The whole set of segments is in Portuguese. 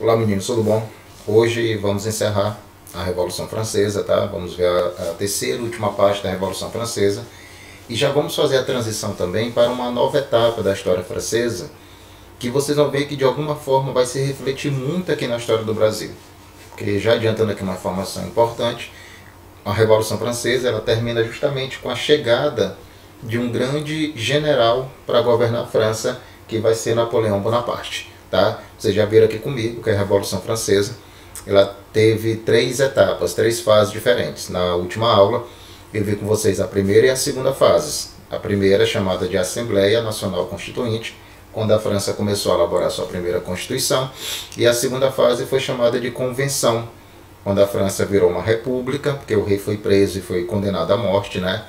Olá meninos, tudo bom? Hoje vamos encerrar a Revolução Francesa, tá? Vamos ver a, a terceira e última parte da Revolução Francesa e já vamos fazer a transição também para uma nova etapa da história francesa que vocês vão ver que de alguma forma vai se refletir muito aqui na história do Brasil. Porque já adiantando aqui uma informação importante, a Revolução Francesa ela termina justamente com a chegada de um grande general para governar a França, que vai ser Napoleão Bonaparte tá? Vocês já viram aqui comigo que a Revolução Francesa ela teve três etapas, três fases diferentes. Na última aula eu vi com vocês a primeira e a segunda fases. A primeira chamada de Assembleia Nacional Constituinte, quando a França começou a elaborar sua primeira Constituição, e a segunda fase foi chamada de Convenção, quando a França virou uma república, porque o rei foi preso e foi condenado à morte, né?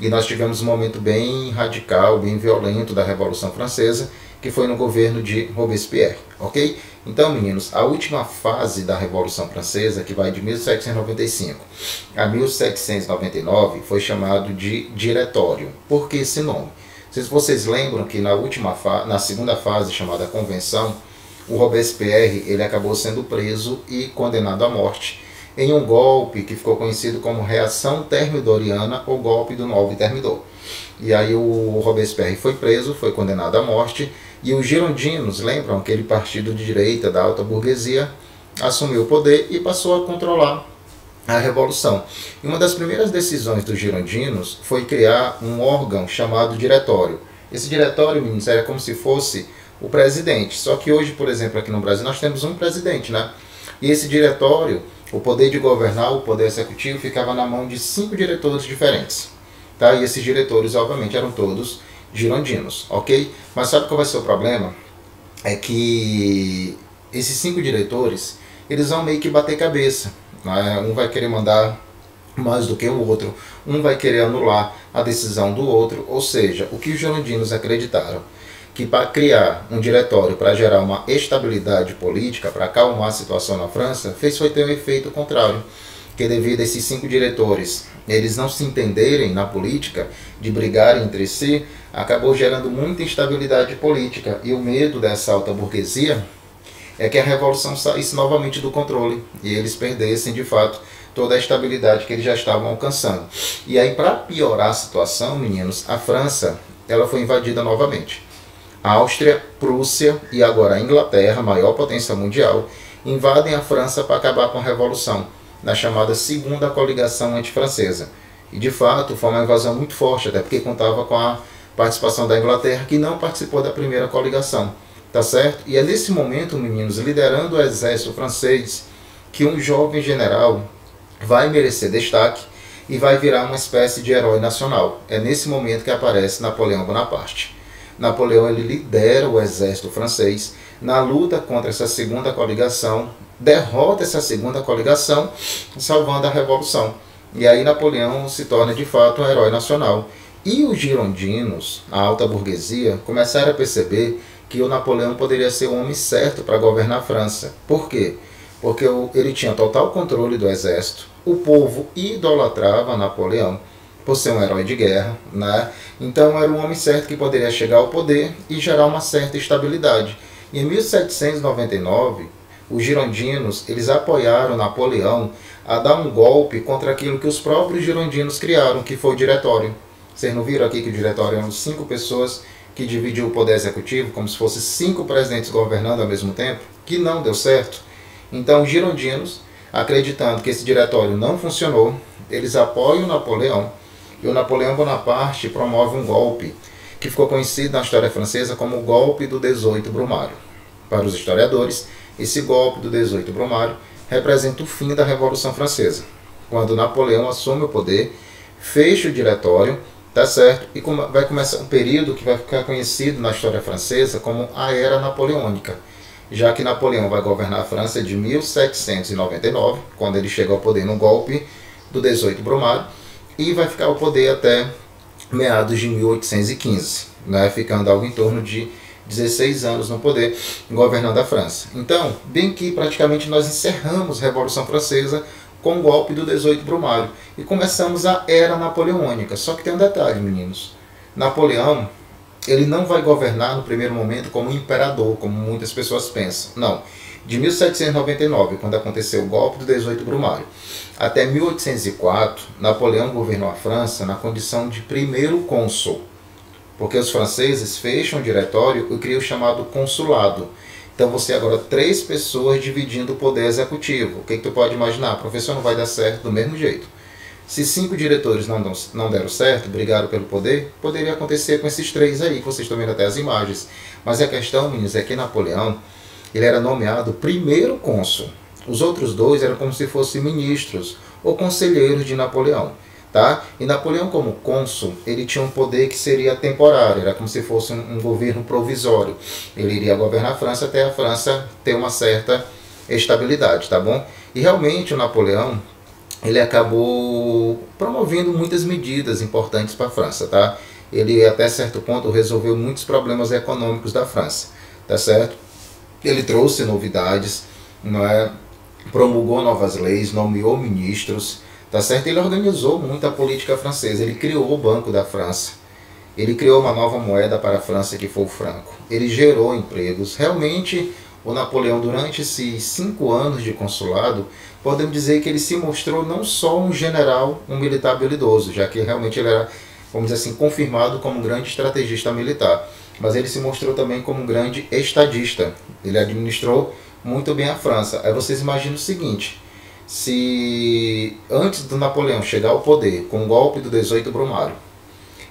E nós tivemos um momento bem radical, bem violento da Revolução Francesa, que foi no governo de Robespierre, ok? Então, meninos, a última fase da Revolução Francesa, que vai de 1795 a 1799, foi chamado de Diretório. Por que esse nome? Se vocês lembram que na última na segunda fase, chamada Convenção, o Robespierre ele acabou sendo preso e condenado à morte em um golpe que ficou conhecido como Reação Termidoriana ou Golpe do Novo Termidor. E aí o Robespierre foi preso, foi condenado à morte e os girondinos, lembram aquele partido de direita da alta burguesia, assumiu o poder e passou a controlar a revolução. E uma das primeiras decisões dos girondinos foi criar um órgão chamado diretório. Esse diretório, meninos, era como se fosse o presidente. Só que hoje, por exemplo, aqui no Brasil, nós temos um presidente, né? E esse diretório, o poder de governar, o poder executivo, ficava na mão de cinco diretores diferentes. Tá? E esses diretores, obviamente, eram todos girondinos, ok? Mas sabe qual vai ser o problema? É que esses cinco diretores, eles vão meio que bater cabeça. Né? Um vai querer mandar mais do que o outro, um vai querer anular a decisão do outro, ou seja, o que os girondinos acreditaram que para criar um diretório para gerar uma estabilidade política, para acalmar a situação na França, fez foi ter um efeito contrário que devido a esses cinco diretores eles não se entenderem na política, de brigarem entre si, acabou gerando muita instabilidade política. E o medo dessa alta burguesia é que a revolução saísse novamente do controle e eles perdessem de fato toda a estabilidade que eles já estavam alcançando. E aí, para piorar a situação, meninos, a França ela foi invadida novamente. Áustria, Prússia e agora a Inglaterra, maior potência mundial, invadem a França para acabar com a revolução na chamada Segunda Coligação Antifrancesa. E de fato foi uma invasão muito forte, até porque contava com a participação da Inglaterra, que não participou da primeira coligação. Tá certo? E é nesse momento, meninos, liderando o exército francês, que um jovem general vai merecer destaque e vai virar uma espécie de herói nacional. É nesse momento que aparece Napoleão Bonaparte. Napoleão ele lidera o exército francês na luta contra essa segunda coligação derrota essa segunda coligação, salvando a revolução. E aí Napoleão se torna de fato um herói nacional. E os girondinos, a alta burguesia, começaram a perceber que o Napoleão poderia ser o homem certo para governar a França. Por quê? Porque ele tinha total controle do exército, o povo idolatrava Napoleão por ser um herói de guerra, né? Então era o homem certo que poderia chegar ao poder e gerar uma certa estabilidade. E em 1799, os girondinos eles apoiaram Napoleão a dar um golpe contra aquilo que os próprios girondinos criaram, que foi o diretório. Vocês não viram aqui que o diretório eram cinco pessoas que dividiu o poder executivo, como se fossem cinco presidentes governando ao mesmo tempo, que não deu certo. Então, os girondinos, acreditando que esse diretório não funcionou, eles apoiam Napoleão e o Napoleão Bonaparte promove um golpe que ficou conhecido na história francesa como o golpe do 18 Brumário. Para os historiadores, esse golpe do 18 Brumário representa o fim da Revolução Francesa, quando Napoleão assume o poder, fecha o diretório, tá certo? E vai começar um período que vai ficar conhecido na história francesa como a Era Napoleônica, já que Napoleão vai governar a França de 1799, quando ele chega ao poder no golpe do 18 Brumário, e vai ficar ao poder até meados de 1815, né, ficando algo em torno de 16 anos no poder, governando a França. Então, bem que praticamente nós encerramos a Revolução Francesa com o golpe do 18 Brumário e começamos a Era Napoleônica. Só que tem um detalhe, meninos. Napoleão, ele não vai governar no primeiro momento como imperador, como muitas pessoas pensam. Não. De 1799, quando aconteceu o golpe do 18 Brumário, até 1804, Napoleão governou a França na condição de primeiro cônsul, porque os franceses fecham o diretório e criam o chamado consulado. Então você agora três pessoas dividindo o poder executivo. O que, que tu pode imaginar? professor não vai dar certo do mesmo jeito. Se cinco diretores não, não deram certo, brigaram pelo poder, poderia acontecer com esses três aí, que vocês estão vendo até as imagens. Mas a questão, meninos, é que Napoleão ele era nomeado primeiro cônsul. Os outros dois eram como se fossem ministros ou conselheiros de Napoleão. Tá? E Napoleão, como cônsul, ele tinha um poder que seria temporário, era como se fosse um, um governo provisório. Ele iria governar a França até a França ter uma certa estabilidade, tá bom? E realmente o Napoleão, ele acabou promovendo muitas medidas importantes para a França, tá? Ele até certo ponto resolveu muitos problemas econômicos da França, tá certo? Ele trouxe novidades, não é? promulgou novas leis, nomeou ministros, tá certo? Ele organizou muito a política francesa, ele criou o Banco da França, ele criou uma nova moeda para a França que foi o franco, ele gerou empregos. Realmente, o Napoleão, durante esses cinco anos de consulado, podemos dizer que ele se mostrou não só um general, um militar habilidoso, já que realmente ele era, vamos dizer assim, confirmado como um grande estrategista militar mas ele se mostrou também como um grande estadista. Ele administrou muito bem a França. Aí vocês imaginam o seguinte: se antes do Napoleão chegar ao poder com o golpe do 18 Brumário,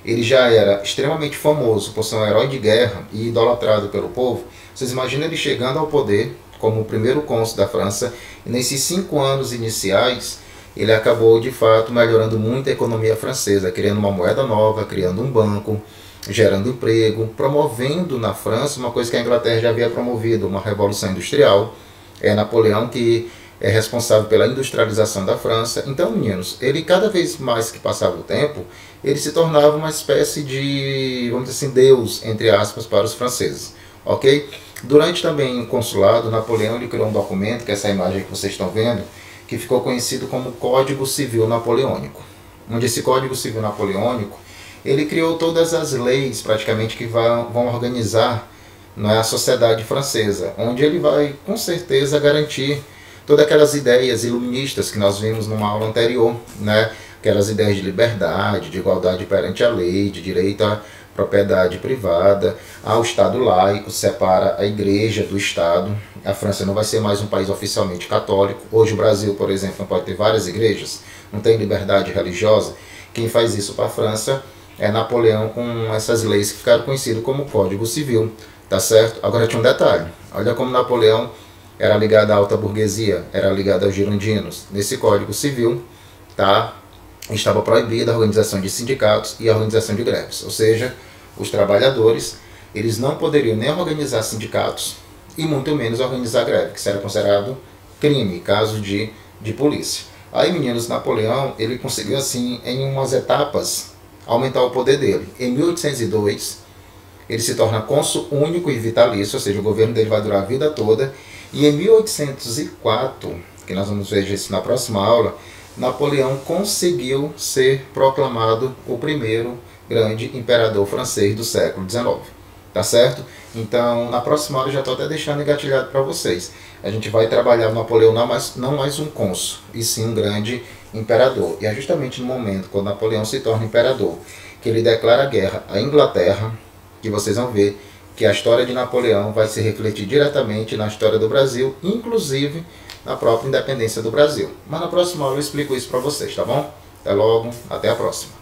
ele já era extremamente famoso por ser um herói de guerra e idolatrado pelo povo, vocês imaginam ele chegando ao poder como o primeiro cônsul da França, e nesses cinco anos iniciais, ele acabou de fato melhorando muito a economia francesa, criando uma moeda nova, criando um banco, gerando emprego, promovendo na França uma coisa que a Inglaterra já havia promovido, uma revolução industrial. É Napoleão que é responsável pela industrialização da França. Então, meninos, ele cada vez mais que passava o tempo, ele se tornava uma espécie de, vamos dizer assim, deus, entre aspas, para os franceses. Ok? Durante também o consulado, Napoleão ele criou um documento, que é essa imagem que vocês estão vendo, que ficou conhecido como Código Civil Napoleônico. Onde esse Código Civil Napoleônico ele criou todas as leis praticamente que vão, vão organizar é, a sociedade francesa, onde ele vai com certeza garantir todas aquelas ideias iluministas que nós vimos numa aula anterior, né? aquelas ideias de liberdade, de igualdade perante a lei, de direito à propriedade privada, ao Estado laico, separa a igreja do Estado. A França não vai ser mais um país oficialmente católico. Hoje o Brasil, por exemplo, não pode ter várias igrejas, não tem liberdade religiosa. Quem faz isso para a França é Napoleão com essas leis que ficaram conhecidas como Código Civil, tá certo? Agora tinha um detalhe, olha como Napoleão era ligado à alta burguesia, era ligado aos girondinos. Nesse Código Civil, tá? Estava proibida a organização de sindicatos e a organização de greves, ou seja, os trabalhadores, eles não poderiam nem organizar sindicatos e muito menos organizar greve, que era considerado crime, caso de, de polícia. Aí, meninos, Napoleão, ele conseguiu assim, em umas etapas, aumentar o poder dele. Em 1802, ele se torna cônsul único e vitalício, ou seja, o governo dele vai durar a vida toda. E em 1804, que nós vamos ver isso na próxima aula, Napoleão conseguiu ser proclamado o primeiro grande imperador francês do século XIX. Tá certo? Então, na próxima aula eu já estou até deixando engatilhado para vocês. A gente vai trabalhar Napoleão não mais, não mais um cônsul, e sim um grande imperador. E é justamente no momento quando Napoleão se torna imperador que ele declara guerra à Inglaterra, que vocês vão ver que a história de Napoleão vai se refletir diretamente na história do Brasil, inclusive na própria independência do Brasil. Mas na próxima aula eu explico isso para vocês, tá bom? Até logo, até a próxima.